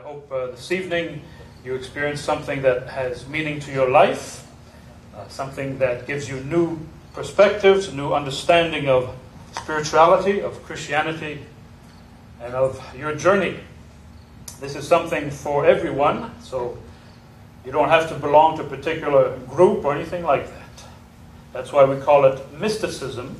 I hope uh, this evening you experience something that has meaning to your life, uh, something that gives you new perspectives, new understanding of spirituality, of Christianity, and of your journey. This is something for everyone, so you don't have to belong to a particular group or anything like that. That's why we call it mysticism.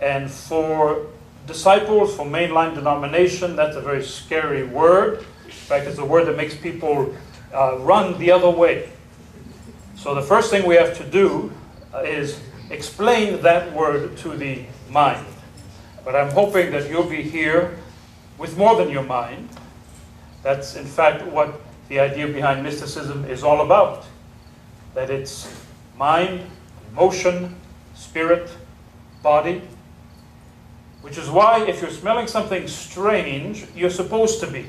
And for disciples, for mainline denomination, that's a very scary word. In fact, it's a word that makes people uh, run the other way. So the first thing we have to do uh, is explain that word to the mind. But I'm hoping that you'll be here with more than your mind. That's, in fact, what the idea behind mysticism is all about. That it's mind, emotion, spirit, body, which is why if you're smelling something strange, you're supposed to be.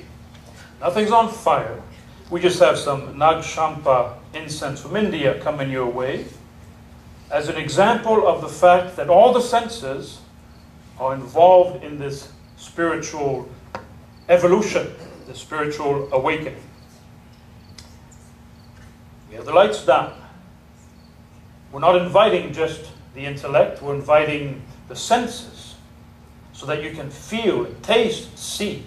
Nothing's on fire. We just have some Nag Champa incense from India coming your way as an example of the fact that all the senses are involved in this spiritual evolution, the spiritual awakening. We have the lights down. We're not inviting just the intellect, we're inviting the senses so that you can feel, taste, see,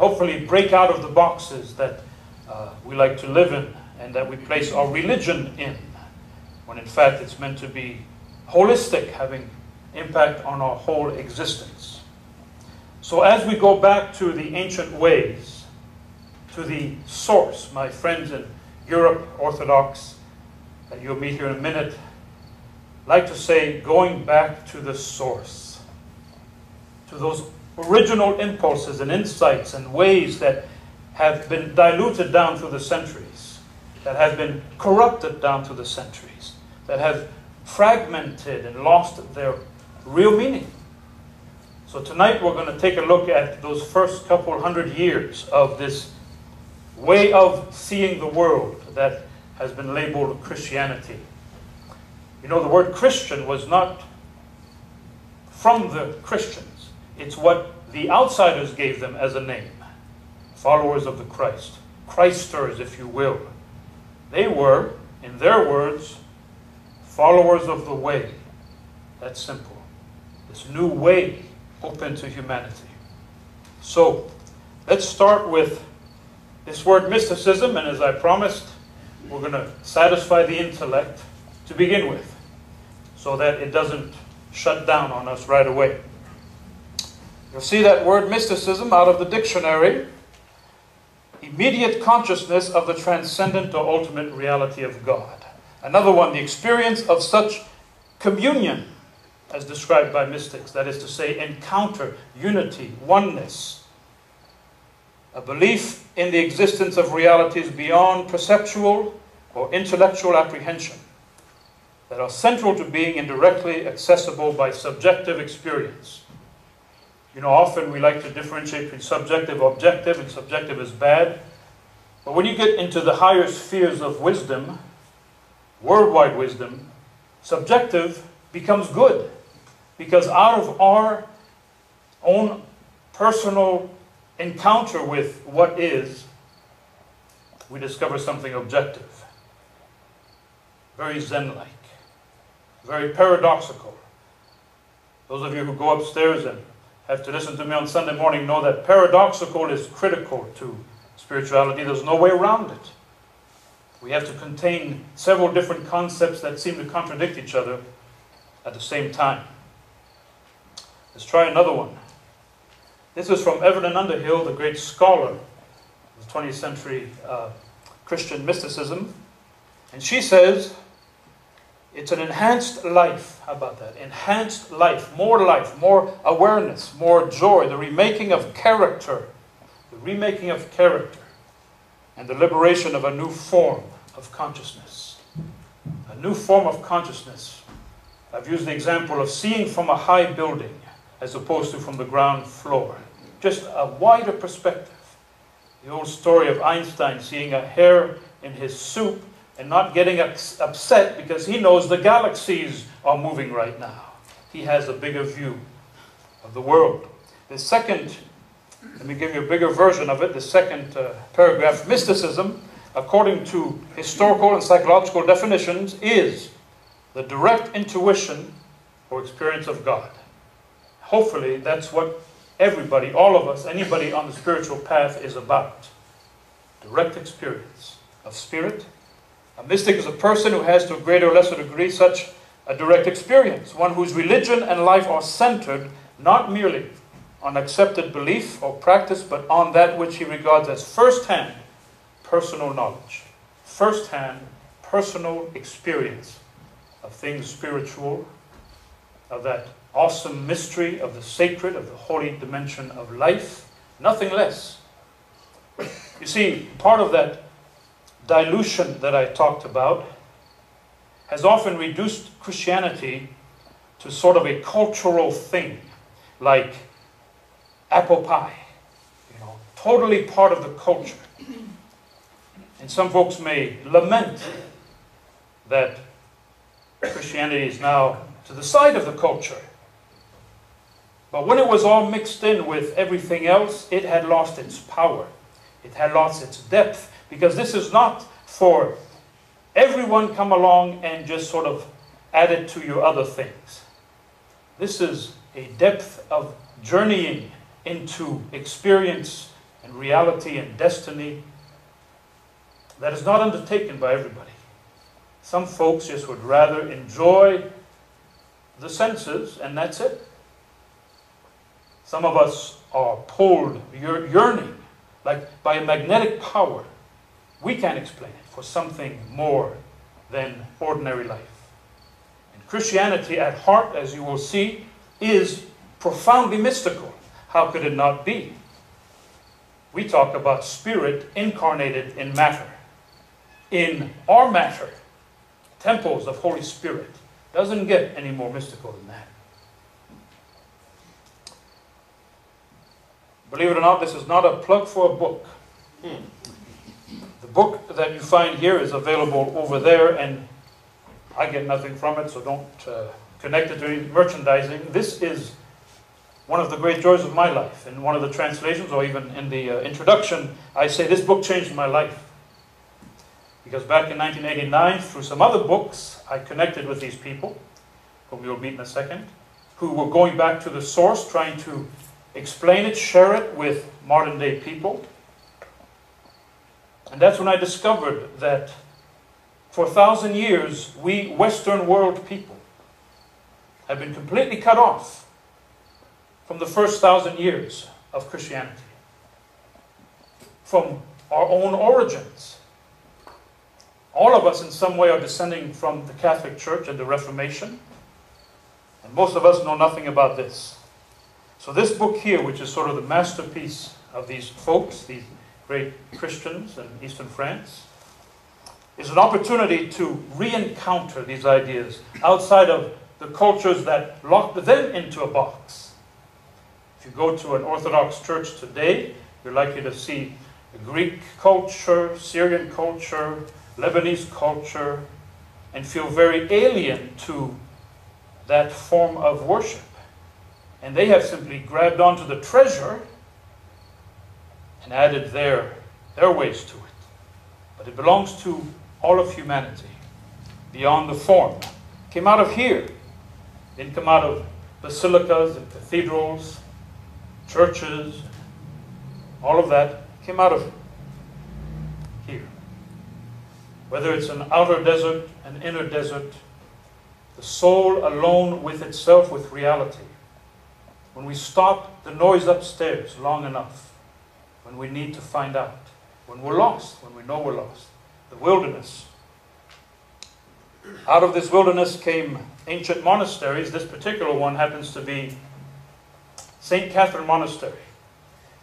hopefully break out of the boxes that uh, we like to live in and that we place our religion in, when in fact it's meant to be holistic, having impact on our whole existence. So as we go back to the ancient ways, to the source, my friends in Europe, Orthodox, that you'll meet here in a minute, like to say going back to the source, to those original impulses and insights and ways that have been diluted down through the centuries, that have been corrupted down through the centuries, that have fragmented and lost their real meaning. So tonight we're going to take a look at those first couple hundred years of this way of seeing the world that has been labeled Christianity. You know, the word Christian was not from the Christians, it's what the outsiders gave them as a name followers of the Christ, Christers, if you will. They were, in their words, followers of the way. That's simple. This new way open to humanity. So, let's start with this word mysticism, and as I promised, we're going to satisfy the intellect to begin with so that it doesn't shut down on us right away. You'll see that word mysticism out of the dictionary immediate consciousness of the transcendent or ultimate reality of God. Another one, the experience of such communion as described by mystics, that is to say, encounter, unity, oneness, a belief in the existence of realities beyond perceptual or intellectual apprehension that are central to being indirectly accessible by subjective experience. You know, often we like to differentiate between subjective, objective, and subjective is bad. But when you get into the higher spheres of wisdom, worldwide wisdom, subjective becomes good. Because out of our own personal encounter with what is, we discover something objective. Very Zen like, very paradoxical. Those of you who go upstairs and have to listen to me on Sunday morning know that paradoxical is critical to spirituality. There's no way around it. We have to contain several different concepts that seem to contradict each other at the same time. Let's try another one. This is from Evelyn Underhill, the great scholar of 20th century uh, Christian mysticism. And she says, it's an enhanced life. How about that? Enhanced life, more life, more awareness, more joy, the remaking of character, the remaking of character, and the liberation of a new form of consciousness. A new form of consciousness. I've used the example of seeing from a high building as opposed to from the ground floor. Just a wider perspective. The old story of Einstein seeing a hair in his soup and not getting upset because he knows the galaxies are moving right now. He has a bigger view of the world. The second Let me give you a bigger version of it, the second uh, paragraph. Mysticism, according to historical and psychological definitions, is the direct intuition or experience of God. Hopefully, that's what everybody, all of us, anybody on the spiritual path is about. Direct experience of spirit. A mystic is a person who has, to a greater or lesser degree, such a direct experience, one whose religion and life are centered not merely on accepted belief or practice, but on that which he regards as first hand personal knowledge, first hand personal experience of things spiritual, of that awesome mystery of the sacred, of the holy dimension of life, nothing less. You see, part of that dilution that I talked about has often reduced Christianity to sort of a cultural thing, like apple pie, you know, totally part of the culture. And some folks may lament that Christianity is now to the side of the culture. But when it was all mixed in with everything else, it had lost its power. It had lost its depth. Because this is not for everyone come along and just sort of add it to your other things. This is a depth of journeying into experience and reality and destiny that is not undertaken by everybody. Some folks just would rather enjoy the senses and that's it. Some of us are pulled, yearning, like by a magnetic power. We can't explain it for something more than ordinary life. And Christianity, at heart, as you will see, is profoundly mystical. How could it not be? We talk about spirit incarnated in matter. In our matter, temples of Holy Spirit. Doesn't get any more mystical than that. Believe it or not, this is not a plug for a book. The book that you find here is available over there, and I get nothing from it, so don't uh, connect it to merchandising. This is one of the great joys of my life. In one of the translations, or even in the uh, introduction, I say this book changed my life. Because back in 1989, through some other books, I connected with these people, whom you'll meet in a second, who were going back to the source, trying to explain it, share it with modern day people. And that's when I discovered that for a thousand years, we Western world people have been completely cut off from the first thousand years of Christianity, from our own origins. All of us, in some way, are descending from the Catholic Church and the Reformation, and most of us know nothing about this. So this book here, which is sort of the masterpiece of these folks, these great Christians in Eastern France, is an opportunity to re-encounter these ideas outside of the cultures that locked them into a box. If you go to an Orthodox church today, you're likely to see Greek culture, Syrian culture, Lebanese culture, and feel very alien to that form of worship. And they have simply grabbed onto the treasure and added their, their ways to it. But it belongs to all of humanity, beyond the form. Came out of here. Didn't come out of basilicas and cathedrals, churches, all of that came out of here. Whether it's an outer desert, an inner desert, the soul alone with itself, with reality, when we stop the noise upstairs long enough, when we need to find out, when we're lost, when we know we're lost, the wilderness. Out of this wilderness came ancient monasteries. This particular one happens to be St. Catherine Monastery.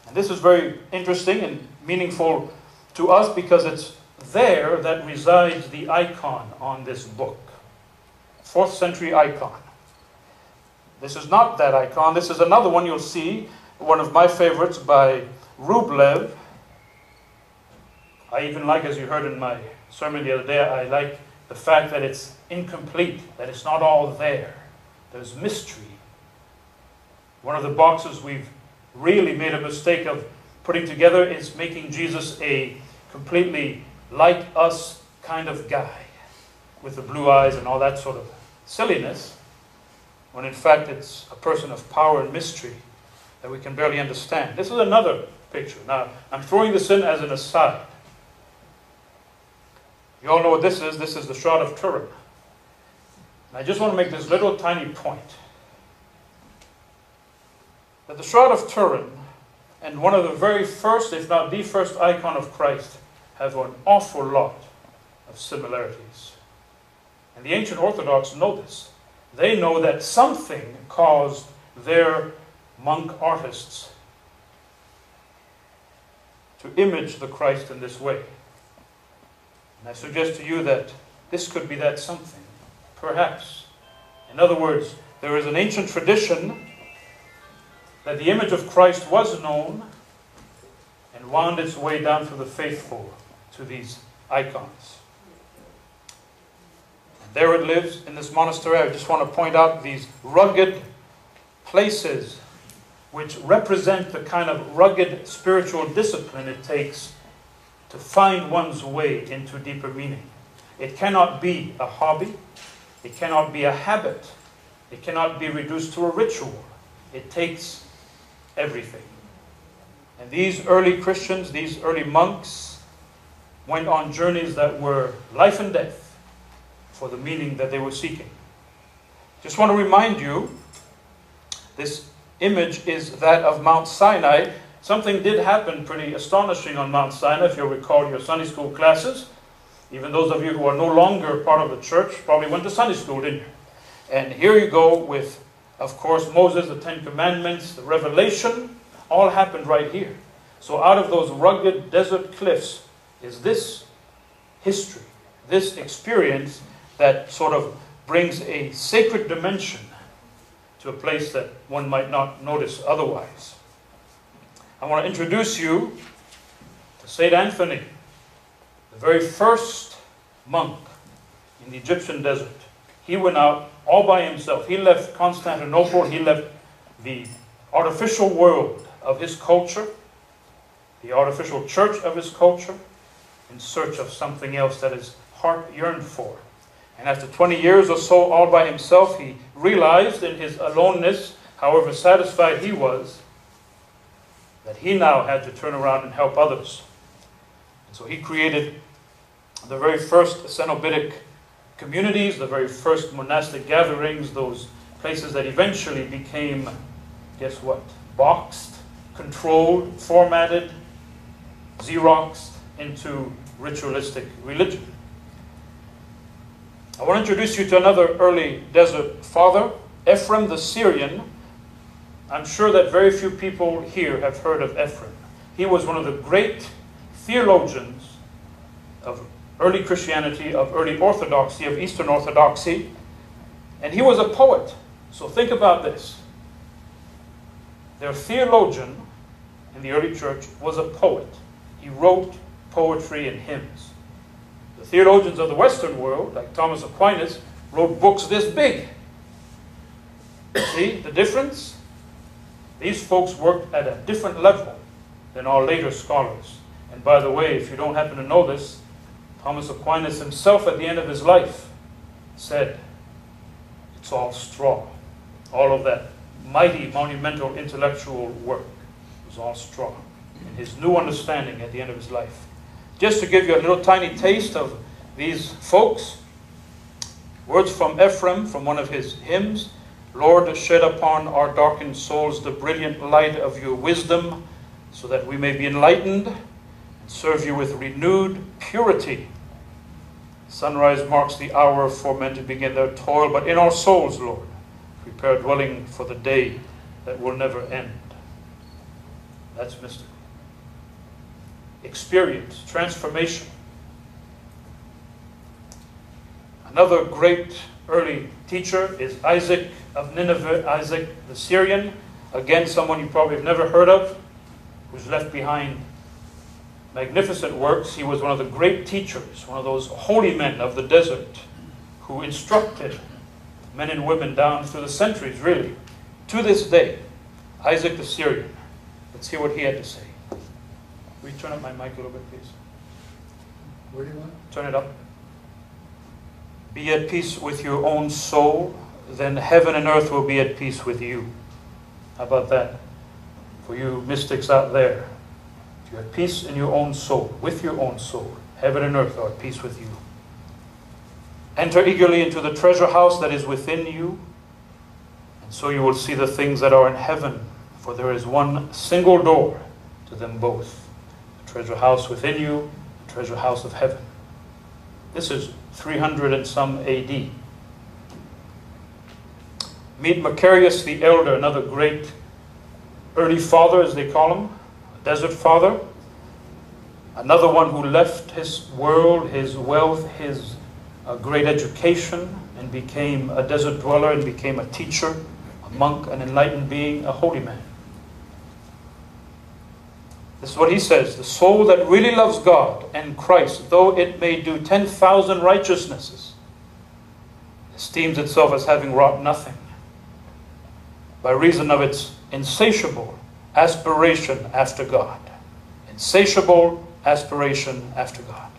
And this is very interesting and meaningful to us because it's there that resides the icon on this book. Fourth century icon. This is not that icon. This is another one you'll see, one of my favorites by Rublev. I even like, as you heard in my sermon the other day, I like the fact that it's incomplete, that it's not all there. There's mystery. One of the boxes we've really made a mistake of putting together is making Jesus a completely like us kind of guy with the blue eyes and all that sort of silliness, when in fact it's a person of power and mystery that we can barely understand. This is another picture. Now, I'm throwing this in as an aside. You all know what this is. This is the Shroud of Turin. I just want to make this little tiny point. That the Shroud of Turin and one of the very first, if not the first icon of Christ, have an awful lot of similarities. And the ancient Orthodox know this. They know that something caused their monk artists to image the Christ in this way. And I suggest to you that this could be that something, perhaps. In other words, there is an ancient tradition that the image of Christ was known and wound its way down through the faithful to these icons. And there it lives in this monastery. I just want to point out these rugged places which represent the kind of rugged spiritual discipline it takes to find one's way into deeper meaning. It cannot be a hobby, it cannot be a habit, it cannot be reduced to a ritual. It takes everything. And these early Christians, these early monks, went on journeys that were life and death for the meaning that they were seeking. Just want to remind you this image is that of Mount Sinai. Something did happen pretty astonishing on Mount Sinai, if you'll recall your Sunday school classes. Even those of you who are no longer part of the church probably went to Sunday school, didn't you? And here you go with, of course, Moses, the Ten Commandments, the Revelation, all happened right here. So out of those rugged desert cliffs is this history, this experience that sort of brings a sacred dimension to a place that one might not notice otherwise. I want to introduce you to St. Anthony, the very first monk in the Egyptian desert. He went out all by himself. He left Constantinople, he left the artificial world of his culture, the artificial church of his culture, in search of something else that his heart yearned for. And after 20 years or so, all by himself, he realized in his aloneness, however satisfied he was, that he now had to turn around and help others. And so he created the very first Cenobitic communities, the very first monastic gatherings, those places that eventually became, guess what, boxed, controlled, formatted, Xeroxed into ritualistic religion. I want to introduce you to another early desert father, Ephraim the Syrian. I'm sure that very few people here have heard of Ephraim. He was one of the great theologians of early Christianity, of early Orthodoxy, of Eastern Orthodoxy, and he was a poet. So think about this. Their theologian in the early church was a poet. He wrote poetry and hymns. The theologians of the Western world, like Thomas Aquinas, wrote books this big. See the difference? These folks worked at a different level than our later scholars. And by the way, if you don't happen to know this, Thomas Aquinas himself at the end of his life said, It's all straw. All of that mighty, monumental intellectual work was all straw. In his new understanding at the end of his life. Just to give you a little tiny taste of these folks, words from Ephraim from one of his hymns Lord, shed upon our darkened souls the brilliant light of your wisdom, so that we may be enlightened and serve you with renewed purity. Sunrise marks the hour for men to begin their toil, but in our souls, Lord, prepare dwelling for the day that will never end. That's mystical experience, transformation. Another great early teacher is Isaac of Nineveh, Isaac the Syrian. Again, someone you probably have never heard of, who's left behind magnificent works. He was one of the great teachers, one of those holy men of the desert who instructed men and women down through the centuries, really. To this day, Isaac the Syrian. Let's hear what he had to say. Will you turn up my mic a little bit, please? Where do you want? Turn it up. Be at peace with your own soul, then heaven and earth will be at peace with you. How about that? For you mystics out there, if you have peace in your own soul, with your own soul, heaven and earth are at peace with you. Enter eagerly into the treasure house that is within you, and so you will see the things that are in heaven, for there is one single door to them both treasure house within you, treasure house of heaven. This is 300 and some AD. Meet Macarius the Elder, another great early father, as they call him, a desert father. Another one who left his world, his wealth, his uh, great education, and became a desert dweller and became a teacher, a monk, an enlightened being, a holy man. This is what he says The soul that really loves God and Christ, though it may do 10,000 righteousnesses, esteems itself as having wrought nothing by reason of its insatiable aspiration after God. Insatiable aspiration after God.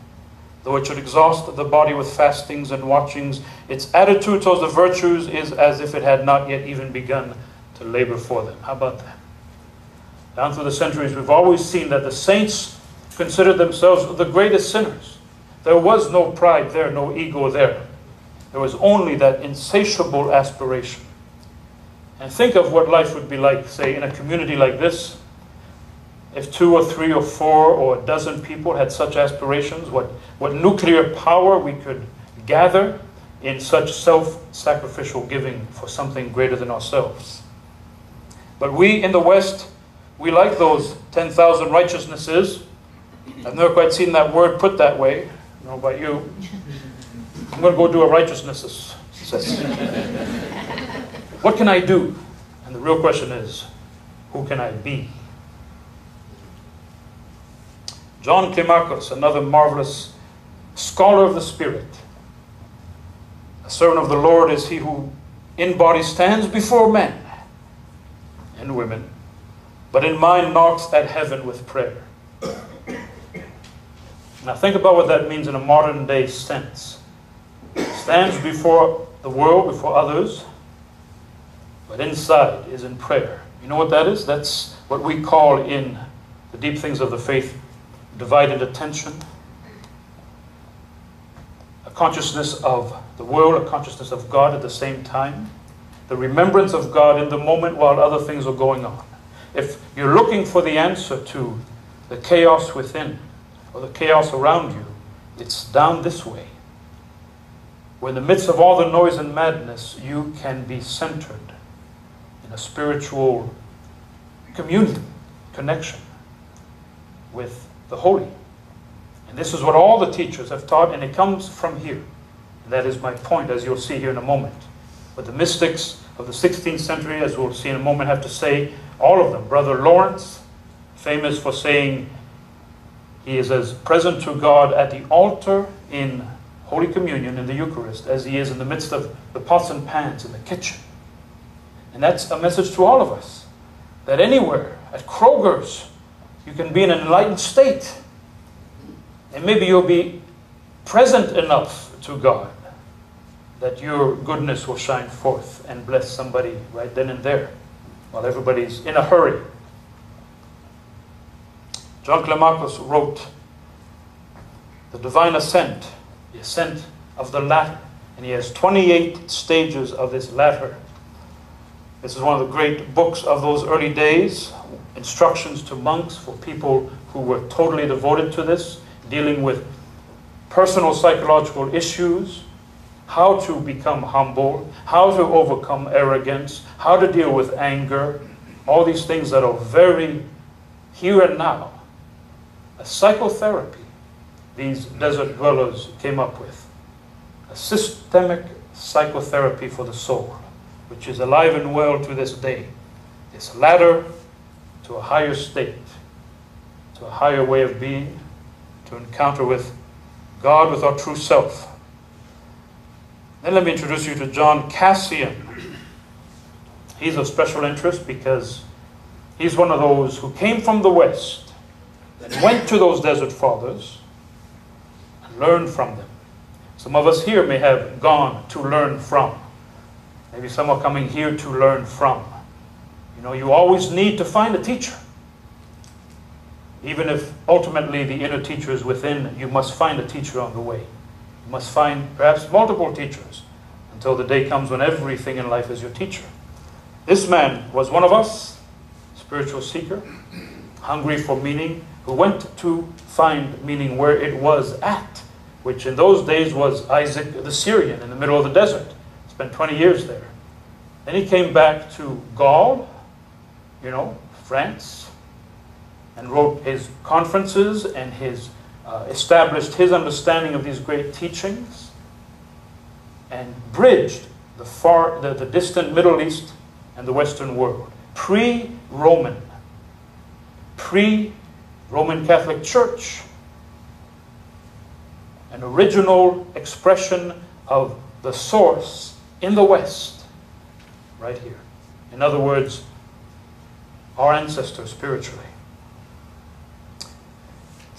Though it should exhaust the body with fastings and watchings, its attitude towards the virtues is as if it had not yet even begun to labor for them. How about that? Down through the centuries, we've always seen that the saints considered themselves the greatest sinners. There was no pride there, no ego there. There was only that insatiable aspiration. And think of what life would be like, say, in a community like this. If two or three or four or a dozen people had such aspirations, what, what nuclear power we could gather in such self sacrificial giving for something greater than ourselves. But we in the West, we like those 10,000 righteousnesses. I've never quite seen that word put that way. I know about you. I'm going to go do a righteousnesses. what can I do? And the real question is, who can I be? John Climacus, another marvelous scholar of the Spirit. A servant of the Lord is he who in body stands before men and women, but in mind knocks at heaven with prayer. Now think about what that means in a modern day sense. Stands before the world, before others, but inside is in prayer. You know what that is? That's what we call in the deep things of the faith divided attention, a consciousness of the world, a consciousness of God at the same time, the remembrance of God in the moment while other things are going on. If you're looking for the answer to the chaos within or the chaos around you, it's down this way. Where in the midst of all the noise and madness, you can be centered in a spiritual communion, connection with the holy. And this is what all the teachers have taught, and it comes from here. And that is my point, as you'll see here in a moment. But the mystics of the 16th century, as we'll see in a moment, have to say, all of them. Brother Lawrence, famous for saying he is as present to God at the altar in Holy Communion, in the Eucharist, as he is in the midst of the pots and pans in the kitchen. And that's a message to all of us that anywhere, at Kroger's, you can be in an enlightened state. And maybe you'll be present enough to God that your goodness will shine forth and bless somebody right then and there while everybody's in a hurry. John Climacus wrote The Divine Ascent, the ascent of the ladder. And he has 28 stages of this ladder. This is one of the great books of those early days, instructions to monks for people who were totally devoted to this, dealing with personal psychological issues, how to become humble, how to overcome arrogance, how to deal with anger, all these things that are very here and now. A psychotherapy these desert dwellers came up with. A systemic psychotherapy for the soul, which is alive and well to this day. This ladder to a higher state, to a higher way of being, to encounter with God, with our true self. Then let me introduce you to John Cassian. He's of special interest because He's one of those who came from the West and went to those desert fathers and learned from them. Some of us here may have gone to learn from. Maybe some are coming here to learn from. You know, you always need to find a teacher. Even if ultimately the inner teacher is within, you must find a teacher on the way. Must find perhaps multiple teachers until the day comes when everything in life is your teacher. This man was one of us, spiritual seeker, hungry for meaning, who went to find meaning where it was at, which in those days was Isaac the Syrian in the middle of the desert. Spent 20 years there. Then he came back to Gaul, you know, France, and wrote his conferences and his uh, established his understanding of these great teachings and bridged the far the, the distant Middle East and the Western world. Pre-Roman, pre-Roman Catholic Church, an original expression of the source in the West, right here. In other words, our ancestors spiritually.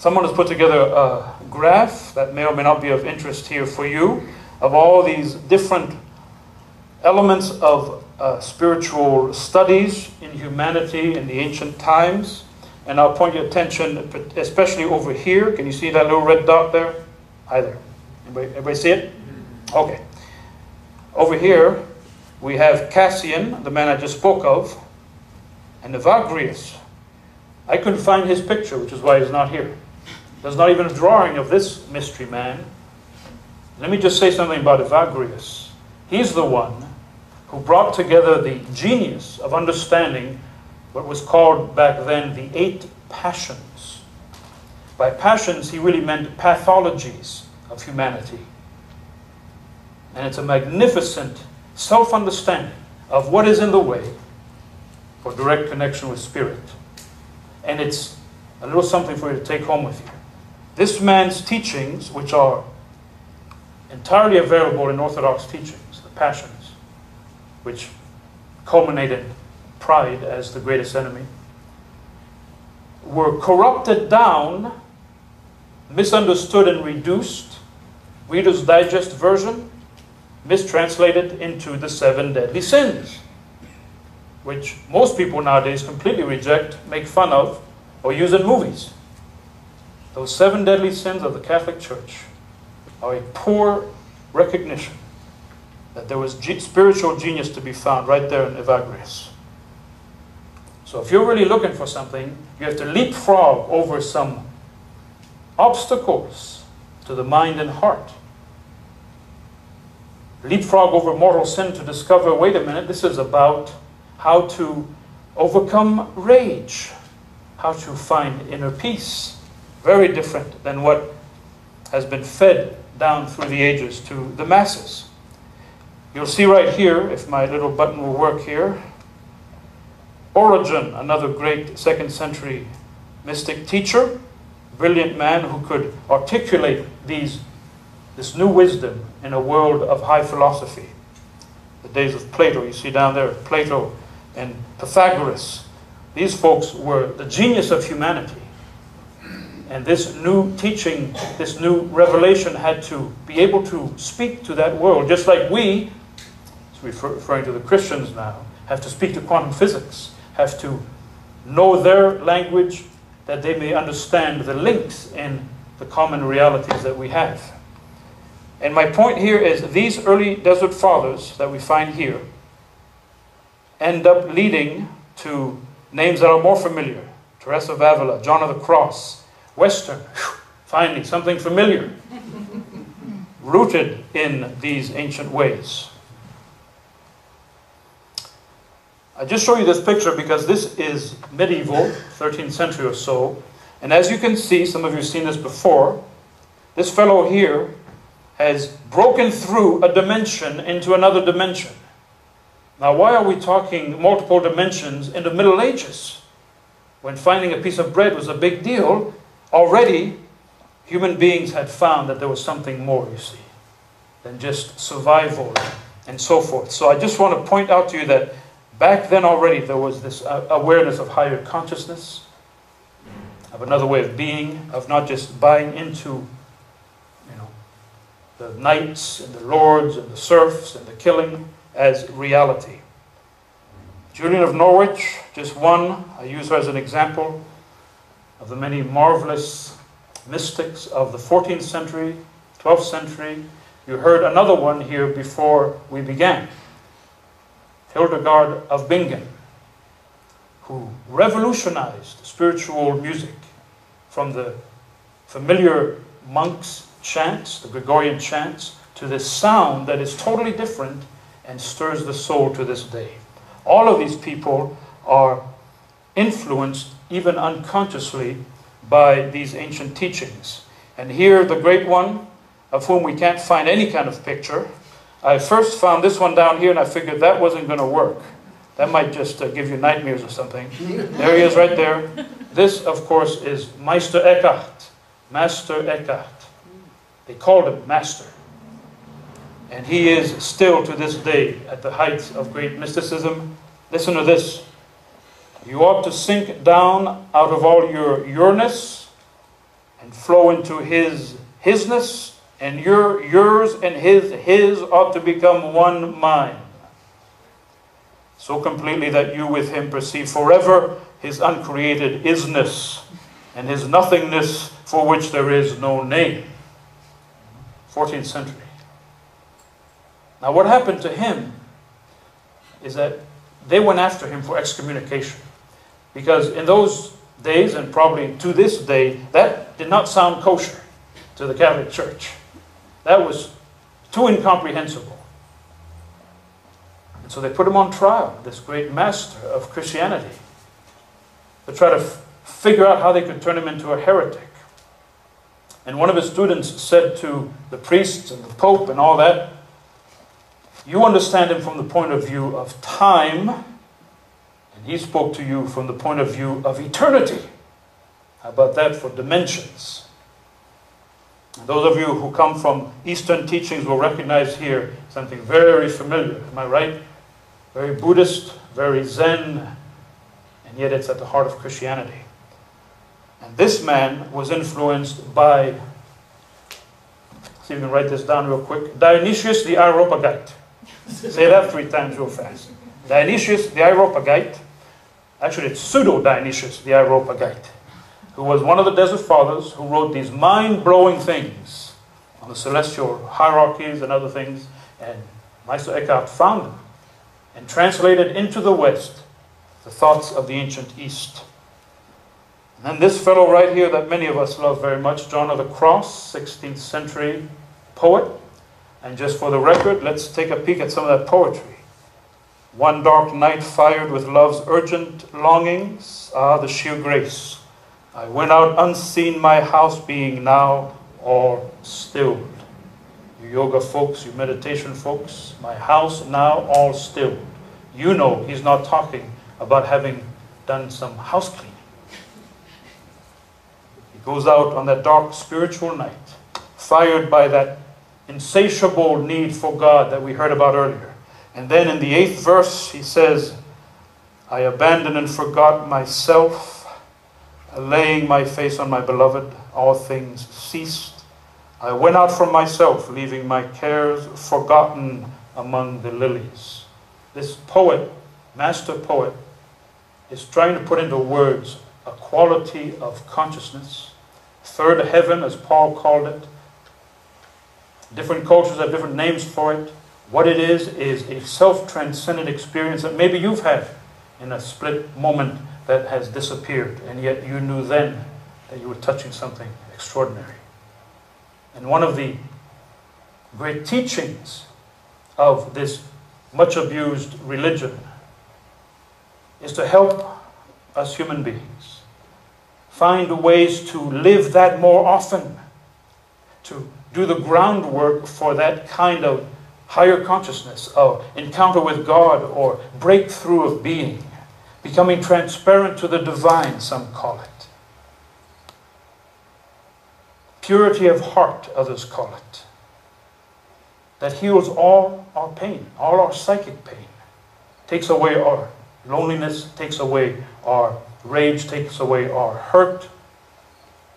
Someone has put together a graph that may or may not be of interest here for you of all these different elements of uh, spiritual studies in humanity in the ancient times. And I'll point your attention, especially over here. Can you see that little red dot there? Hi there. Everybody, everybody see it? Okay. Over here, we have Cassian, the man I just spoke of, and Evagrius. I couldn't find his picture, which is why he's not here. There's not even a drawing of this mystery man. Let me just say something about Evagrius. He's the one who brought together the genius of understanding what was called back then the eight passions. By passions, he really meant pathologies of humanity. And it's a magnificent self understanding of what is in the way for direct connection with spirit. And it's a little something for you to take home with you. This man's teachings, which are entirely available in Orthodox teachings, the passions, which culminated pride as the greatest enemy, were corrupted down, misunderstood and reduced, Reader's Digest version, mistranslated into the seven deadly sins, which most people nowadays completely reject, make fun of, or use in movies. Those seven deadly sins of the Catholic Church are a poor recognition that there was spiritual genius to be found right there in Evagrius. So if you're really looking for something, you have to leapfrog over some obstacles to the mind and heart. Leapfrog over mortal sin to discover, wait a minute, this is about how to overcome rage, how to find inner peace very different than what has been fed down through the ages to the masses. You'll see right here, if my little button will work here, Origen, another great second century mystic teacher, brilliant man who could articulate these, this new wisdom in a world of high philosophy. The days of Plato, you see down there, Plato and Pythagoras. These folks were the genius of humanity. And this new teaching, this new revelation had to be able to speak to that world, just like we, referring to the Christians now, have to speak to quantum physics, have to know their language that they may understand the links in the common realities that we have. And my point here is these early desert fathers that we find here end up leading to names that are more familiar Teresa of Avila, John of the Cross, Western, finally, something familiar, rooted in these ancient ways. I just show you this picture because this is medieval, 13th century or so. And as you can see, some of you have seen this before, this fellow here has broken through a dimension into another dimension. Now, why are we talking multiple dimensions in the Middle Ages? When finding a piece of bread was a big deal, Already, human beings had found that there was something more, you see, than just survival and so forth. So I just want to point out to you that Back then already, there was this awareness of higher consciousness, of another way of being, of not just buying into, you know, the knights and the lords and the serfs and the killing as reality. Julian of Norwich, just one, I use her as an example of the many marvelous mystics of the 14th century, 12th century. You heard another one here before we began. Hildegard of Bingen, who revolutionized spiritual music from the familiar monks' chants, the Gregorian chants, to this sound that is totally different and stirs the soul to this day. All of these people are influenced, even unconsciously, by these ancient teachings. And here, the great one, of whom we can't find any kind of picture, I first found this one down here and I figured that wasn't going to work. That might just uh, give you nightmares or something. There he is right there. This, of course, is Meister Eckhart. Master Eckhart. They called him Master. And he is still to this day at the height of great mysticism. Listen to this. You ought to sink down out of all your yourness and flow into his hisness, and your yours and his his ought to become one mind. So completely that you with him perceive forever his uncreated isness and his nothingness for which there is no name. 14th century. Now, what happened to him is that they went after him for excommunication. Because in those days, and probably to this day, that did not sound kosher to the Catholic Church. That was too incomprehensible. And so they put him on trial, this great master of Christianity, to try to figure out how they could turn him into a heretic. And one of his students said to the priests and the Pope and all that, You understand him from the point of view of time, and he spoke to you from the point of view of eternity. How about that for dimensions? And those of you who come from Eastern teachings will recognize here something very familiar. Am I right? Very Buddhist, very Zen, and yet it's at the heart of Christianity. And this man was influenced by, see if you can write this down real quick, Dionysius the Areopagite. Say that three times real fast. Dionysius the Areopagite, actually it's pseudo Dionysius the Areopagite, who was one of the desert fathers who wrote these mind blowing things on the celestial hierarchies and other things. And Meister Eckhart found them and translated into the West the thoughts of the ancient East. And then this fellow right here that many of us love very much, John of the Cross, 16th century poet. And just for the record, let's take a peek at some of that poetry. One dark night fired with love's urgent longings, ah, the sheer grace. I went out unseen, my house being now all stilled. You yoga folks, you meditation folks, my house now all stilled. You know he's not talking about having done some house cleaning. He goes out on that dark spiritual night, fired by that insatiable need for God that we heard about earlier. And then in the eighth verse, he says, I abandoned and forgot myself, laying my face on my beloved, all things ceased. I went out from myself, leaving my cares forgotten among the lilies. This poet, master poet, is trying to put into words a quality of consciousness, third heaven, as Paul called it. Different cultures have different names for it. What it is, is a self transcendent experience that maybe you've had in a split moment that has disappeared, and yet you knew then that you were touching something extraordinary. And one of the great teachings of this much abused religion is to help us human beings find ways to live that more often, to do the groundwork for that kind of higher consciousness of encounter with God or breakthrough of being, becoming transparent to the divine, some call it. Purity of heart, others call it. That heals all our pain, all our psychic pain takes away our loneliness, takes away our rage, takes away our hurt,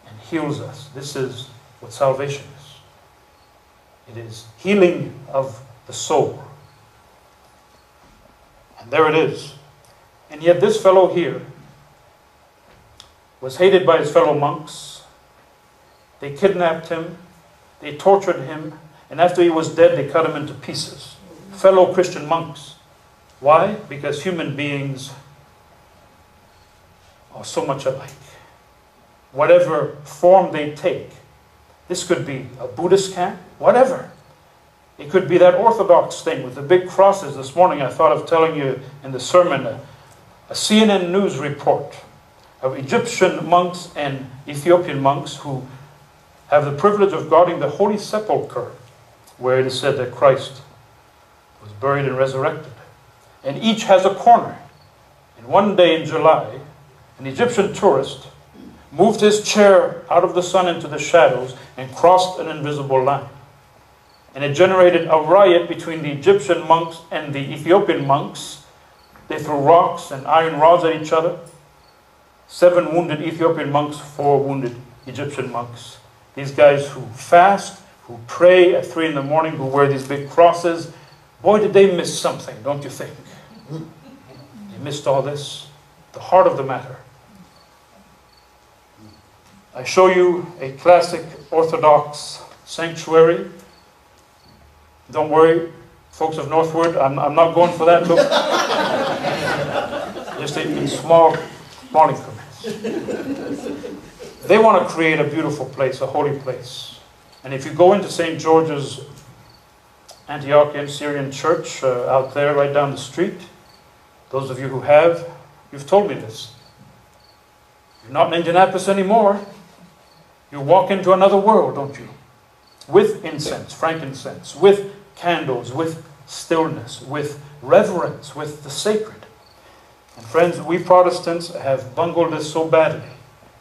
and heals us. This is what salvation is. It is healing of the soul. And there it is. And yet, this fellow here was hated by his fellow monks. They kidnapped him, they tortured him, and after he was dead, they cut him into pieces. Fellow Christian monks. Why? Because human beings are so much alike. Whatever form they take, this could be a Buddhist camp, whatever. It could be that Orthodox thing with the big crosses. This morning I thought of telling you in the sermon a, a CNN news report of Egyptian monks and Ethiopian monks who have the privilege of guarding the Holy Sepulchre, where it is said that Christ was buried and resurrected. And each has a corner. And one day in July, an Egyptian tourist moved his chair out of the sun into the shadows and crossed an invisible line. And it generated a riot between the Egyptian monks and the Ethiopian monks. They threw rocks and iron rods at each other. Seven wounded Ethiopian monks, four wounded Egyptian monks. These guys who fast, who pray at three in the morning, who wear these big crosses. Boy, did they miss something, don't you think? They missed all this. The heart of the matter. I show you a classic Orthodox sanctuary. Don't worry, folks of Northwood, I'm, I'm not going for that look. Just in small, small increments. They want to create a beautiful place, a holy place. And if you go into St. George's Antiochian Syrian church uh, out there, right down the street, those of you who have, you've told me this. You're not in Indianapolis anymore. You walk into another world, don't you? With incense, frankincense, with candles, with stillness, with reverence, with the sacred. And friends, we Protestants have bungled this so badly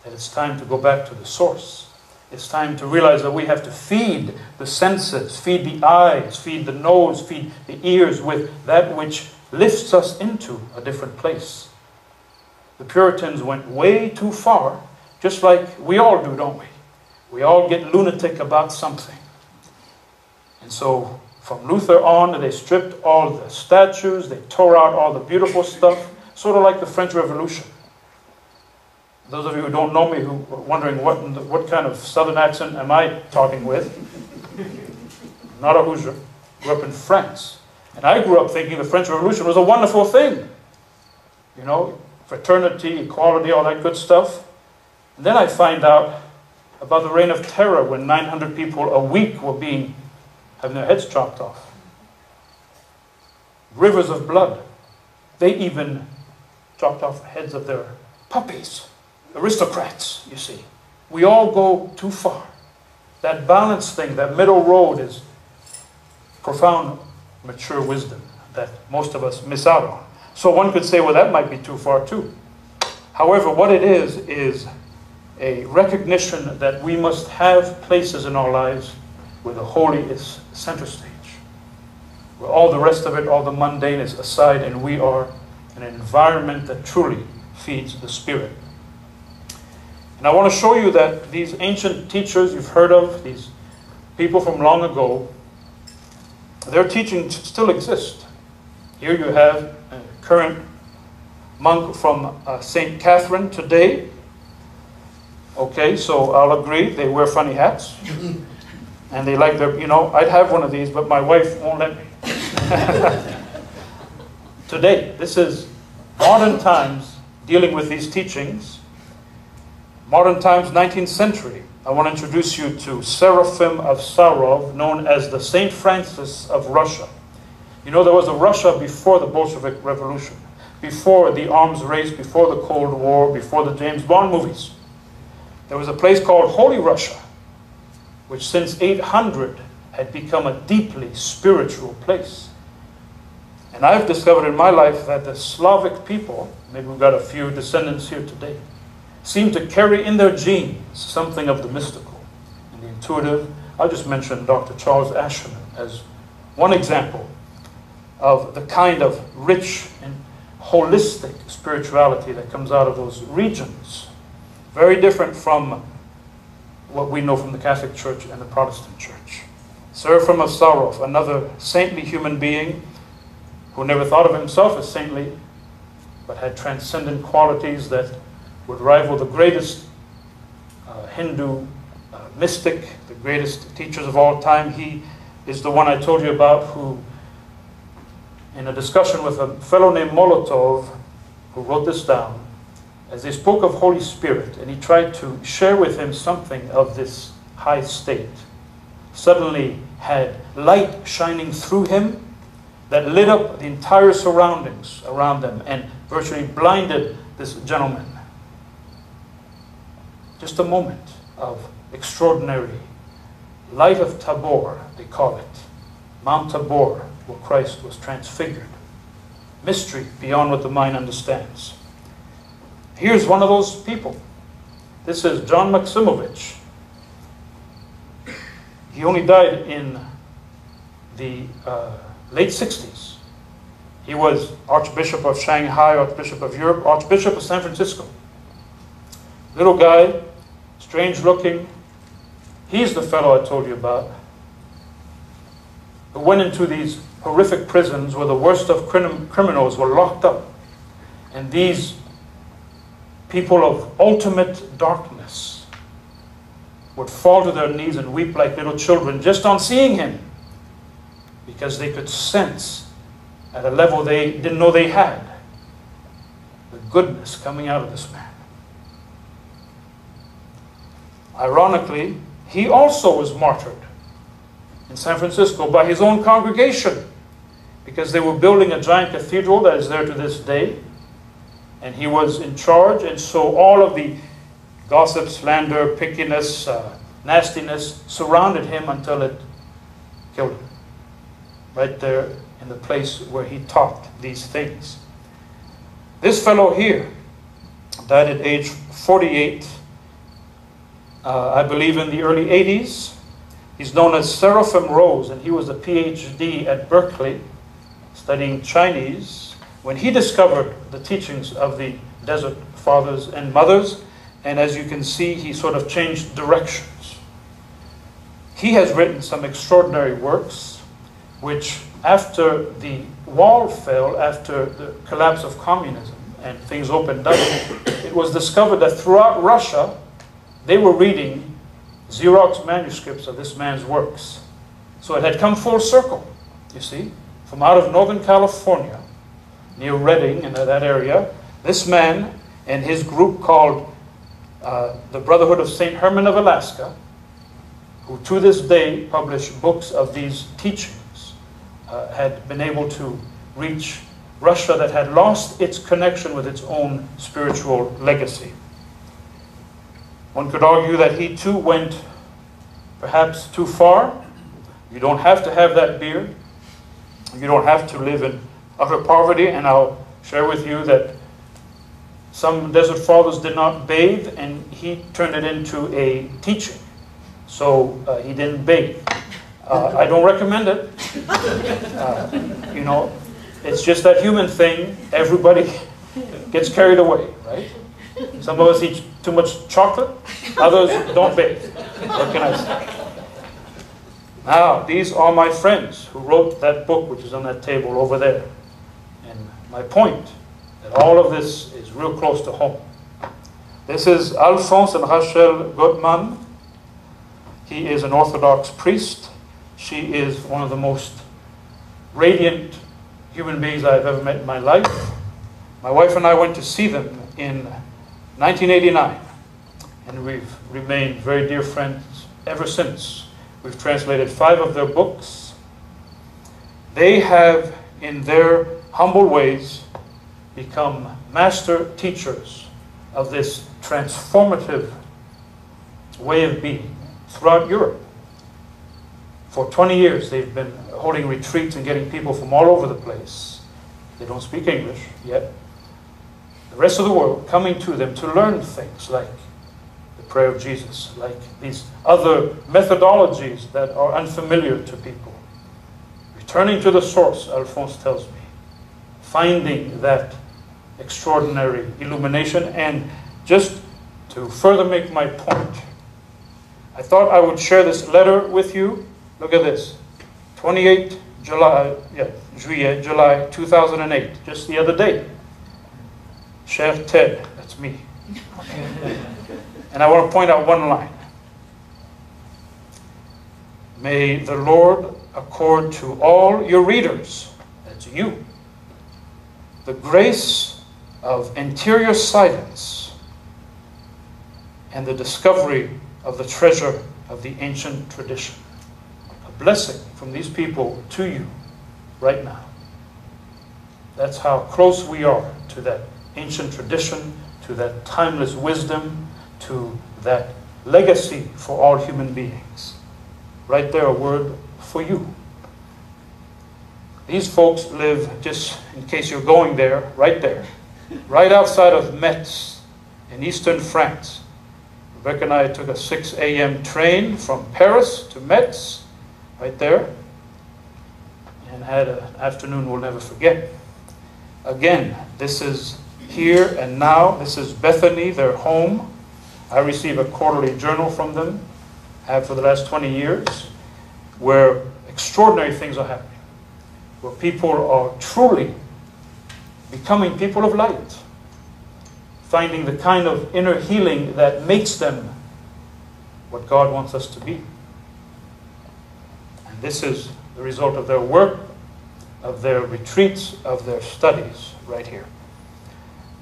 that it's time to go back to the source. It's time to realize that we have to feed the senses, feed the eyes, feed the nose, feed the ears with that which lifts us into a different place. The Puritans went way too far, just like we all do, don't we? We all get lunatic about something. And so from Luther on, they stripped all the statues, they tore out all the beautiful stuff, sort of like the French Revolution. Those of you who don't know me, who are wondering what, what kind of southern accent am I talking with, not a Hoosier, grew up in France. And I grew up thinking the French Revolution was a wonderful thing. You know, fraternity, equality, all that good stuff. And then I find out about the reign of terror when 900 people a week were being having their heads chopped off. Rivers of blood. They even chopped off the heads of their puppies. Aristocrats, you see. We all go too far. That balance thing, that middle road is profound, mature wisdom that most of us miss out on. So one could say, well, that might be too far too. However, what it is, is a recognition that we must have places in our lives where the holy is center stage, where all the rest of it, all the mundane is aside, and we are an environment that truly feeds the spirit. And I want to show you that these ancient teachers you've heard of, these people from long ago, their teachings still exist. Here you have a current monk from uh, St. Catherine today, Okay, so I'll agree. They wear funny hats. And they like their, you know, I'd have one of these, but my wife won't let me. Today, this is modern times dealing with these teachings. Modern times, 19th century. I want to introduce you to Seraphim of Sarov, known as the St. Francis of Russia. You know, there was a Russia before the Bolshevik Revolution, before the arms race, before the Cold War, before the James Bond movies. There was a place called Holy Russia, which since 800 had become a deeply spiritual place. And I've discovered in my life that the Slavic people, maybe we've got a few descendants here today, seem to carry in their genes something of the mystical and the intuitive. I'll just mention Dr. Charles Asherman as one example of the kind of rich and holistic spirituality that comes out of those regions. Very different from what we know from the Catholic Church and the Protestant Church. Seraphim of Sarov, another saintly human being who never thought of himself as saintly, but had transcendent qualities that would rival the greatest uh, Hindu uh, mystic, the greatest teachers of all time. He is the one I told you about who, in a discussion with a fellow named Motovilov, who wrote this down, as they spoke of Holy Spirit, and he tried to share with him something of this high state, suddenly had light shining through him that lit up the entire surroundings around them and virtually blinded this gentleman. Just a moment of extraordinary light of Tabor, they call it. Mount Tabor, where Christ was transfigured. Mystery beyond what the mind understands. Here's one of those people. This is John Maximovich. He only died in the uh, late 60s. He was Archbishop of Shanghai, Archbishop of Europe, Archbishop of San Francisco. Little guy, strange looking. He's the fellow I told you about who went into these horrific prisons where the worst of crim- criminals were locked up. And these people of ultimate darkness would fall to their knees and weep like little children just on seeing him because they could sense at a level they didn't know they had the goodness coming out of this man. Ironically, he also was martyred in San Francisco by his own congregation because they were building a giant cathedral that is there to this day. And he was in charge, and so all of the gossip, slander, pickiness, uh, nastiness surrounded him until it killed him. Right there in the place where he taught these things. This fellow here died at age 48, uh, I believe in the early 80s. He's known as Seraphim Rose, and he was a PhD at Berkeley studying Chinese when he discovered the teachings of the Desert Fathers and Mothers. And as you can see, he sort of changed directions. He has written some extraordinary works, which, after the wall fell, after the collapse of communism and things opened up, it was discovered that throughout Russia, they were reading Xerox manuscripts of this man's works. So it had come full circle, you see, from out of Northern California, near Redding, in that area. This man and his group called uh, the Brotherhood of St. Herman of Alaska, who to this day publish books of these teachings, uh, had been able to reach Russia that had lost its connection with its own spiritual legacy. One could argue that he too went perhaps too far. You don't have to have that beard. You don't have to live in utter poverty. And I'll share with you that some desert fathers did not bathe, and he turned it into a teaching. So uh, he didn't bathe. Uh, I don't recommend it. Uh, you know, it's just that human thing. Everybody gets carried away, right? Some of us eat too much chocolate, others don't bathe. What can I say? Now, these are my friends who wrote that book, which is on that table over there. And my point that all of this is real close to home. This is Alphonse and Rachel Goettmann. He is an Orthodox priest. She is one of the most radiant human beings I've ever met in my life. My wife and I went to see them in 1989, and we've remained very dear friends ever since. We've translated five of their books. They have, in their humble ways, become master teachers of this transformative way of being throughout Europe. For 20 years, they've been holding retreats and getting people from all over the place. They don't speak English yet. The rest of the world coming to them to learn things like the prayer of Jesus, like these other methodologies that are unfamiliar to people. Returning to the source, Alphonse tells me, finding that extraordinary illumination, and just to further make my point, I thought I would share this letter with you. Look at this 28 July, yeah, Juillet, July 2008, just the other day. Cher Ted, that's me. and I want to point out one line. May the Lord accord to all your readers, that's you, the grace of interior silence and the discovery of the treasure of the ancient tradition. A blessing from these people to you right now. That's how close we are to that ancient tradition, to that timeless wisdom, to that legacy for all human beings. Right there, a word for you. These folks live, just in case you're going there, right there, right outside of Metz in eastern France. Rebecca and I took a 6 a.m. train from Paris to Metz, right there, and had an afternoon we'll never forget. Again, this is here and now. This is Bethany, their home. I receive a quarterly journal from them, have for the last 20 years, where extraordinary things are happening, where people are truly becoming people of light, finding the kind of inner healing that makes them what God wants us to be. And this is the result of their work, of their retreats, of their studies, right here.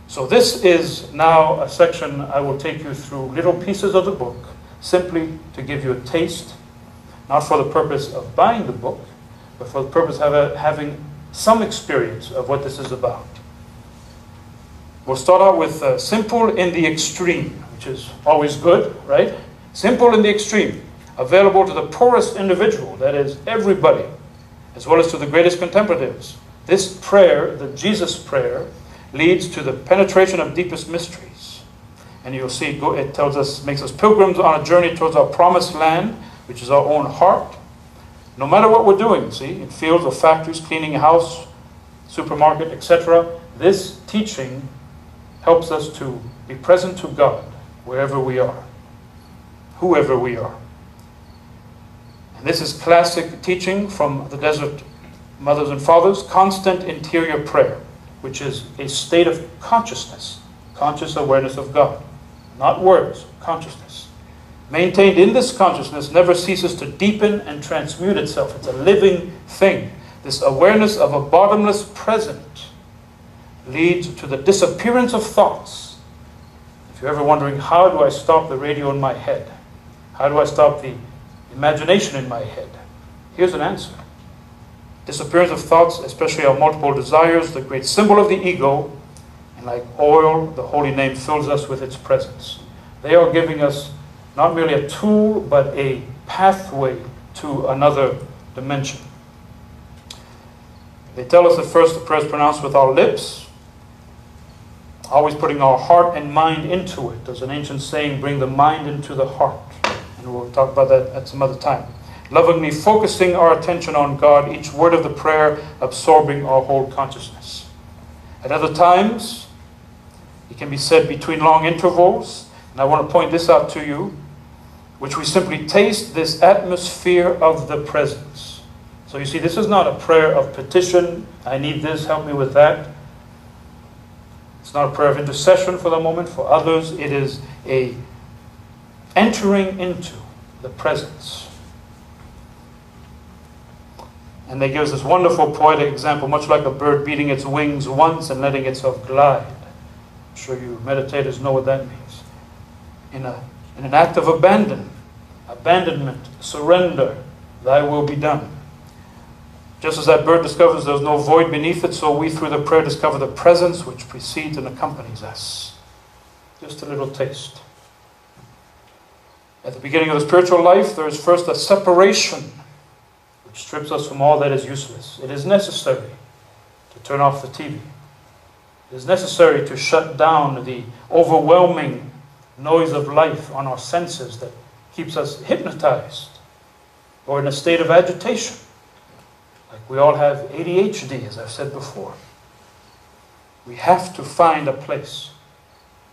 So, this is now a section I will take you through little pieces of the book, simply to give you a taste, not for the purpose of buying the book, but for the purpose of having some experience of what this is about. We'll start out with uh, simple in the extreme, which is always good, right? Simple in the extreme, available to the poorest individual, that is, everybody, as well as to the greatest contemplatives. This prayer, the Jesus prayer, leads to the penetration of deepest mysteries. And you'll see it tells us, makes us pilgrims on a journey towards our promised land, which is our own heart. No matter what we're doing, see, in fields or factories, cleaning a house, supermarket, etc., this teaching helps us to be present to God wherever we are, whoever we are. And this is classic teaching from the desert mothers and fathers constant interior prayer which is a state of consciousness, conscious awareness of God. Not words, consciousness. Maintained in this consciousness never ceases to deepen and transmute itself. It's a living thing. This awareness of a bottomless present leads to the disappearance of thoughts. If you're ever wondering, how do I stop the radio in my head? How do I stop the imagination in my head? Here's an answer disappearance of thoughts, especially our multiple desires, the great symbol of the ego, and like oil, the holy name fills us with its presence. They are giving us not merely a tool, but a pathway to another dimension. They tell us that first the prayer is pronounced with our lips, always putting our heart and mind into it. There's an ancient saying, bring the mind into the heart. And we'll talk about that at some other time lovingly focusing our attention on God, each word of the prayer absorbing our whole consciousness. At other times, it can be said between long intervals, and I want to point this out to you, which we simply taste this atmosphere of the presence. So you see, this is not a prayer of petition, I need this, help me with that. It's not a prayer of intercession for the moment. For others, it is a entering into the presence and they give us this wonderful poetic example, much like a bird beating its wings once and letting itself glide. I'm sure you meditators know what that means. In, a, in an act of abandon, abandonment, surrender, thy will be done. Just as that bird discovers there's no void beneath it, so we through the prayer discover the presence which precedes and accompanies us. Just a little taste. At the beginning of the spiritual life, there is first a separation which strips us from all that is useless. It is necessary to turn off the TV. It is necessary to shut down the overwhelming noise of life on our senses that keeps us hypnotized or in a state of agitation. Like we all have ADHD, as I've said before. We have to find a place.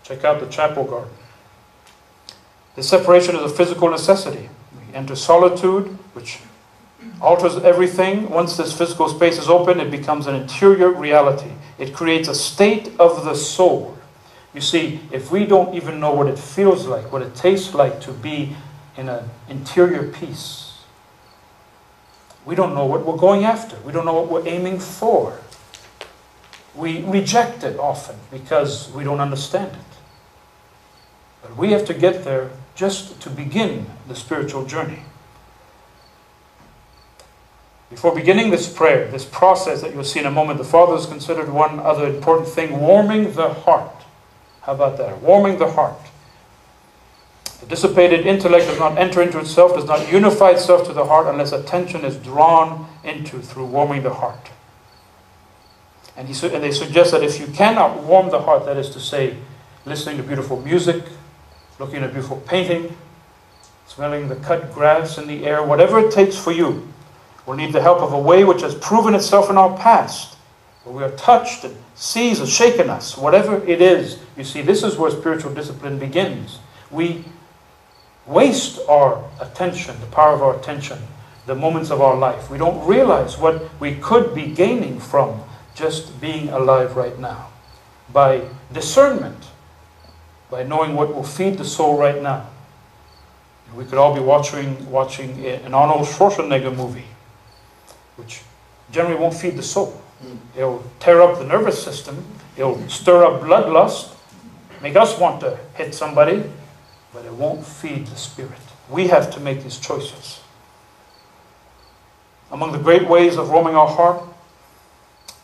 Check out the chapel garden. The separation is a physical necessity. We enter solitude, which alters everything. Once this physical space is open, it becomes an interior reality. It creates a state of the soul. You see, if we don't even know what it feels like, what it tastes like to be in an interior peace, we don't know what we're going after. We don't know what we're aiming for. We reject it often because we don't understand it. But we have to get there just to begin the spiritual journey. Before beginning this prayer, this process that you'll see in a moment, the Father has considered one other important thing warming the heart. How about that? Warming the heart. The dissipated intellect does not enter into itself, does not unify itself to the heart unless attention is drawn into through warming the heart. And, he, and they suggest that if you cannot warm the heart, that is to say, listening to beautiful music, looking at a beautiful painting, smelling the cut grass in the air, whatever it takes for you, will need the help of a way which has proven itself in our past, where we are touched and sees and shaken us, whatever it is. You see, this is where spiritual discipline begins. We waste our attention, the power of our attention, the moments of our life. We don't realize what we could be gaining from just being alive right now. By discernment, by knowing what will feed the soul right now. We could all be watching, watching an Arnold Schwarzenegger movie which generally won't feed the soul. It'll tear up the nervous system, it'll stir up bloodlust, make us want to hit somebody, but it won't feed the spirit. We have to make these choices. Among the great ways of warming our heart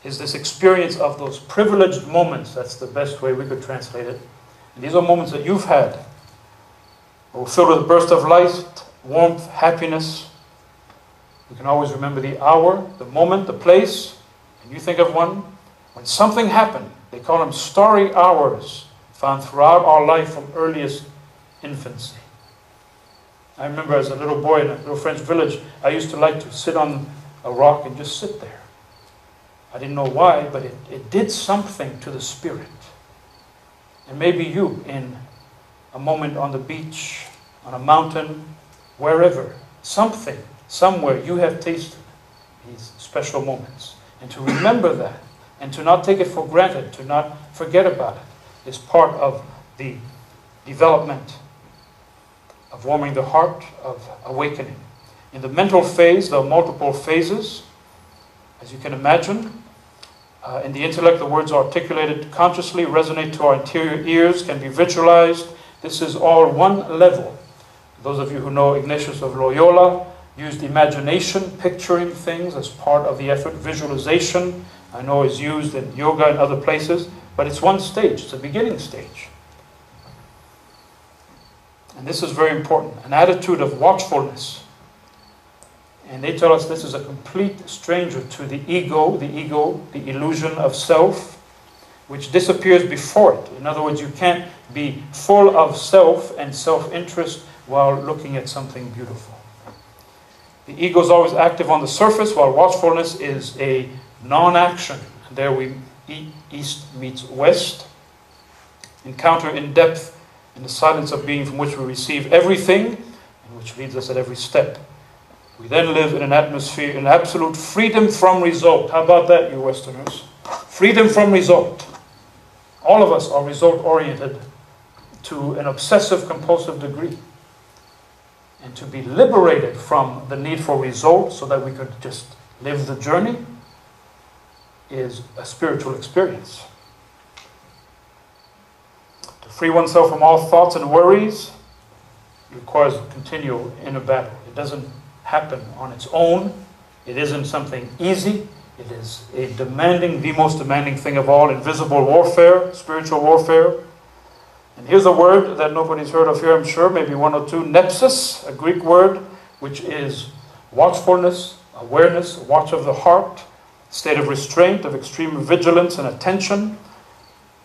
is this experience of those privileged moments. That's the best way we could translate it. And these are moments that you've had. We're filled with a burst of light, warmth, happiness, You can always remember the hour, the moment, the place. And you think of one when something happened. They call them starry hours found throughout our life from earliest infancy. I remember as a little boy in a little French village, I used to like to sit on a rock and just sit there. I didn't know why, but it, it did something to the spirit. And maybe you, in a moment on the beach, on a mountain, wherever, something Somewhere you have tasted these special moments. And to remember that and to not take it for granted, to not forget about it, is part of the development of warming the heart, of awakening. In the mental phase, there are multiple phases, as you can imagine. Uh, in the intellect, the words are articulated consciously, resonate to our interior ears, can be visualized. This is all one level. Those of you who know Ignatius of Loyola, used imagination, picturing things as part of the effort. Visualization, I know, is used in yoga and other places, but it's one stage, it's a beginning stage. And this is very important an attitude of watchfulness. And they tell us this is a complete stranger to the ego, the ego, the illusion of self, which disappears before it. In other words, you can't be full of self and self interest while looking at something beautiful. The ego is always active on the surface, while watchfulness is a non action. There we east meets west. Encounter in depth in the silence of being from which we receive everything and which leads us at every step. We then live in an atmosphere in absolute freedom from result. How about that, you Westerners? Freedom from result. All of us are result oriented to an obsessive compulsive degree and to be liberated from the need for results so that we could just live the journey is a spiritual experience. To free oneself from all thoughts and worries requires continual inner battle. It doesn't happen on its own. It isn't something easy. It is a demanding, the most demanding thing of all, invisible warfare, spiritual warfare. And here's a word that nobody's heard of here, I'm sure, maybe one or two nepsis, a Greek word, which is watchfulness, awareness, watch of the heart, state of restraint, of extreme vigilance and attention.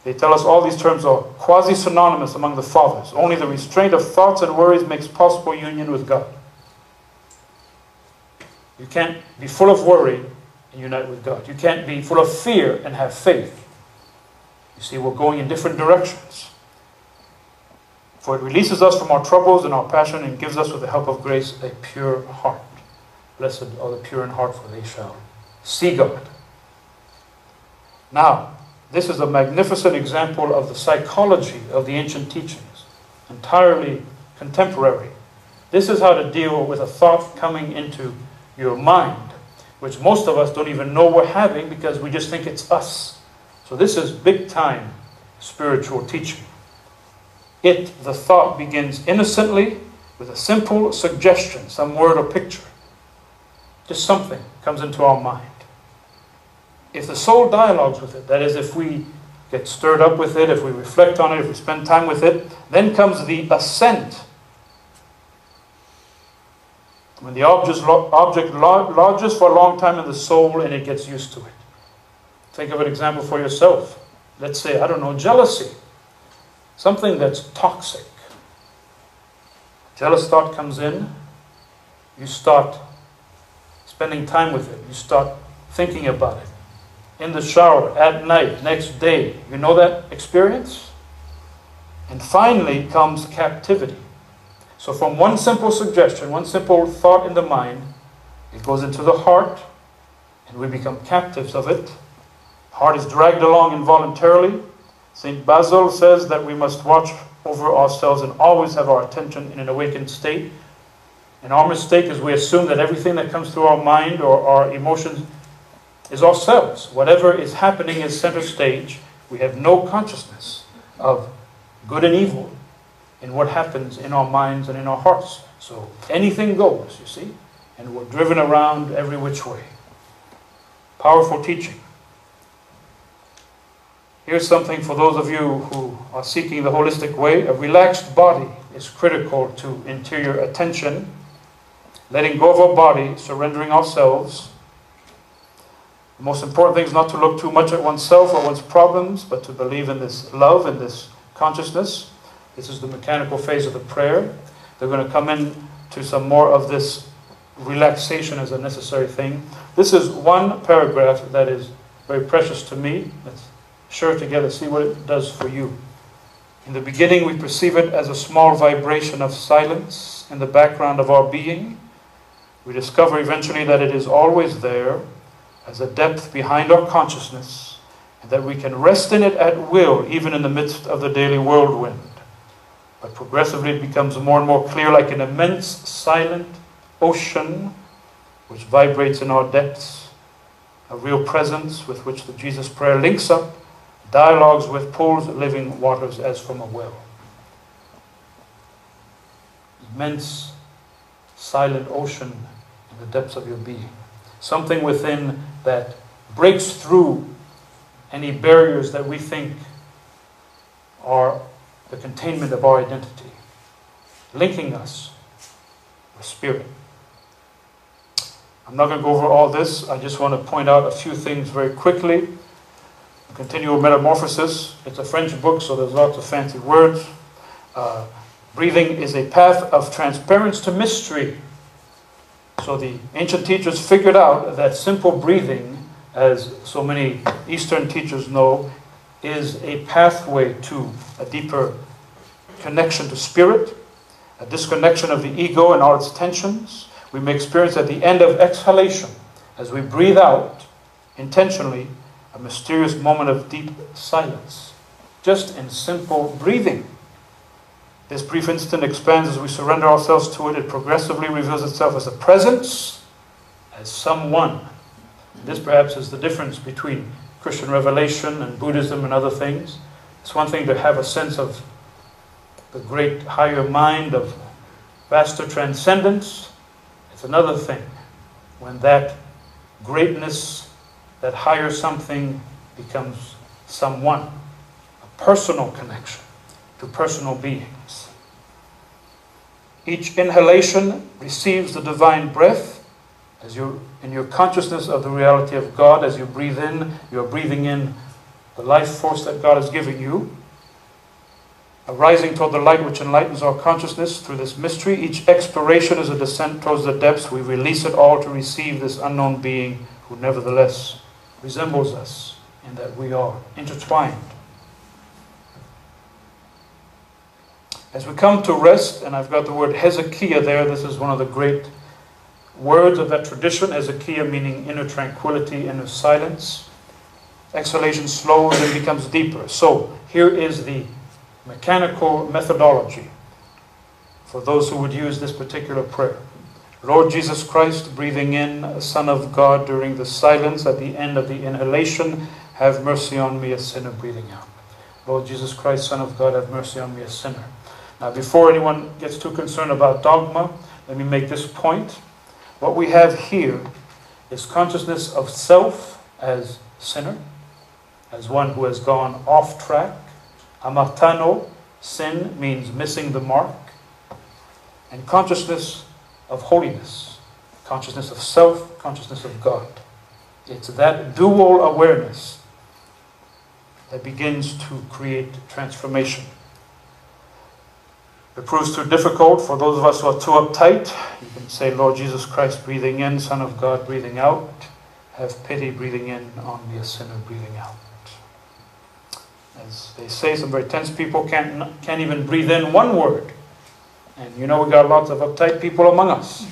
They tell us all these terms are quasi synonymous among the fathers. Only the restraint of thoughts and worries makes possible union with God. You can't be full of worry and unite with God. You can't be full of fear and have faith. You see, we're going in different directions. For it releases us from our troubles and our passion and gives us, with the help of grace, a pure heart. Blessed are the pure in heart, for they shall see God. Now, this is a magnificent example of the psychology of the ancient teachings, entirely contemporary. This is how to deal with a thought coming into your mind, which most of us don't even know we're having because we just think it's us. So, this is big time spiritual teaching. It, the thought, begins innocently with a simple suggestion, some word or picture. Just something comes into our mind. If the soul dialogues with it, that is, if we get stirred up with it, if we reflect on it, if we spend time with it, then comes the ascent. When the object, object lodges for a long time in the soul and it gets used to it. Think of an example for yourself. Let's say, I don't know, jealousy. Something that's toxic. Jealous thought comes in, you start spending time with it, you start thinking about it. In the shower, at night, next day. You know that experience? And finally comes captivity. So, from one simple suggestion, one simple thought in the mind, it goes into the heart, and we become captives of it. Heart is dragged along involuntarily. St. Basil says that we must watch over ourselves and always have our attention in an awakened state. And our mistake is we assume that everything that comes through our mind or our emotions is ourselves. Whatever is happening is center stage. We have no consciousness of good and evil in what happens in our minds and in our hearts. So anything goes, you see, and we're driven around every which way. Powerful teaching. Here's something for those of you who are seeking the holistic way. A relaxed body is critical to interior attention. Letting go of our body, surrendering ourselves. The most important thing is not to look too much at oneself or one's problems, but to believe in this love and this consciousness. This is the mechanical phase of the prayer. They're going to come in to some more of this relaxation as a necessary thing. This is one paragraph that is very precious to me. Let's share together, see what it does for you. In the beginning, we perceive it as a small vibration of silence in the background of our being. We discover eventually that it is always there as a depth behind our consciousness, and that we can rest in it at will, even in the midst of the daily whirlwind. But progressively it becomes more and more clear like an immense silent ocean which vibrates in our depths, a real presence with which the Jesus prayer links up, dialogues with pools living waters as from a well. Immense silent ocean in the depths of your being. Something within that breaks through any barriers that we think are the containment of our identity, linking us with Spirit. I'm not going to go over all this. I just want to point out a few things very quickly. Continual Metamorphosis. It's a French book, so there's lots of fancy words. Uh, breathing is a path of transparency to mystery. So the ancient teachers figured out that simple breathing, as so many Eastern teachers know, is a pathway to a deeper connection to spirit, a disconnection of the ego and all its tensions. We may experience at the end of exhalation, as we breathe out intentionally, a mysterious moment of deep silence, just in simple breathing. This brief instant expands as we surrender ourselves to it. It progressively reveals itself as a presence, as someone. This perhaps is the difference between Christian revelation and Buddhism and other things. It's one thing to have a sense of the great higher mind, of vaster transcendence. It's another thing when that greatness, that higher something, becomes someone, a personal connection to personal beings. Each inhalation receives the divine breath as you in your consciousness of the reality of God, as you breathe in, you are breathing in the life force that God has given you. Arising toward the light which enlightens our consciousness through this mystery, each expiration is a descent towards the depths. We release it all to receive this unknown being who nevertheless resembles us in that we are intertwined. As we come to rest, and I've got the word Hesychia there, this is one of the great words of that tradition. Hesychia meaning inner tranquility, inner silence. Exhalation slows and becomes deeper. So here is the mechanical methodology for those who would use this particular prayer. Lord Jesus Christ, breathing in, Son of God, during the silence at the end of the inhalation, have mercy on me, a sinner, breathing out. Lord Jesus Christ, Son of God, have mercy on me, a sinner. Now, before anyone gets too concerned about dogma, let me make this point. What we have here is consciousness of self as sinner, as one who has gone off track. Amartano, sin means missing the mark. And consciousness of holiness, consciousness of self, consciousness of God. It's that dual awareness that begins to create transformation it proves too difficult for those of us who are too uptight, you can say, Lord Jesus Christ, breathing in, Son of God, breathing out. Have pity, breathing in on a sinner, breathing out. As they say, some very tense people can't, can't even breathe in one word. And you know, we've got lots of uptight people among us.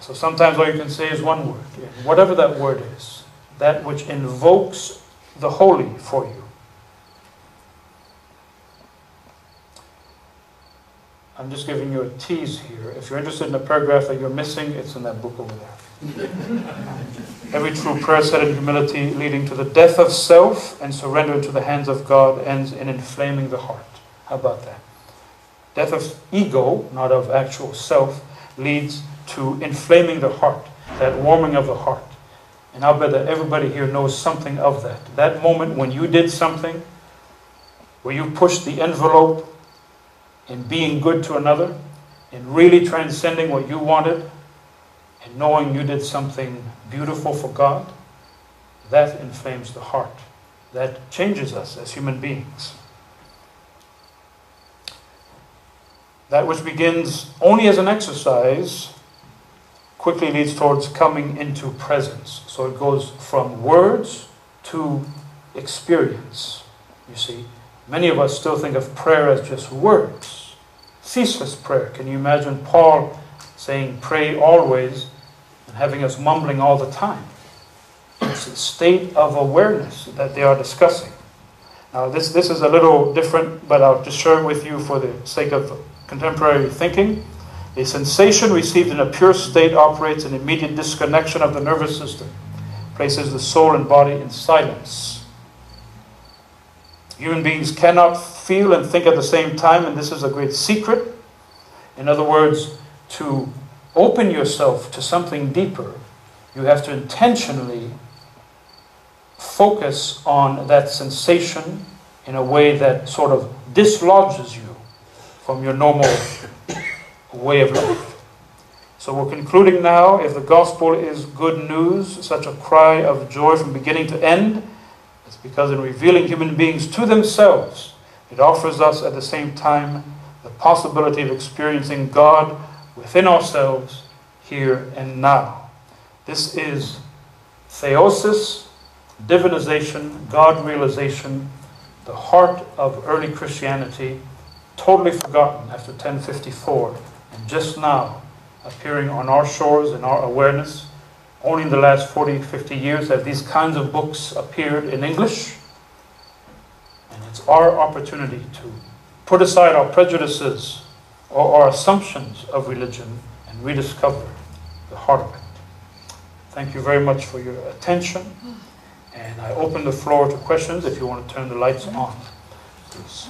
So sometimes all you can say is one word. Whatever that word is, that which invokes the holy for you. I'm just giving you a tease here. If you're interested in the paragraph that you're missing, it's in that book over there. Every true prayer said in humility, leading to the death of self and surrender into the hands of God, ends in inflaming the heart. How about that? Death of ego, not of actual self, leads to inflaming the heart, that warming of the heart. And I'll bet that everybody here knows something of that. That moment when you did something, where you pushed the envelope in being good to another, in really transcending what you wanted, and knowing you did something beautiful for God, that inflames the heart. That changes us as human beings. That which begins only as an exercise quickly leads towards coming into presence. So it goes from words to experience, you see. Many of us still think of prayer as just words, ceaseless prayer. Can you imagine Paul saying, pray always, and having us mumbling all the time? It's a state of awareness that they are discussing. Now, this, this is a little different, but I'll just share it with you for the sake of contemporary thinking. A sensation received in a pure state operates an immediate disconnection of the nervous system, places the soul and body in silence. Human beings cannot feel and think at the same time, and this is a great secret. In other words, to open yourself to something deeper, you have to intentionally focus on that sensation in a way that sort of dislodges you from your normal way of life. So we're concluding now if the gospel is good news, such a cry of joy from beginning to end, it's because in revealing human beings to themselves, it offers us at the same time the possibility of experiencing God within ourselves here and now. This is theosis, divinization, God realization, the heart of early Christianity, totally forgotten after 1054, and just now appearing on our shores in our awareness only in the last 40, 50 years have these kinds of books appeared in English. And it's our opportunity to put aside our prejudices or our assumptions of religion and rediscover the heart of it. Thank you very much for your attention. And I open the floor to questions if you want to turn the lights on, please.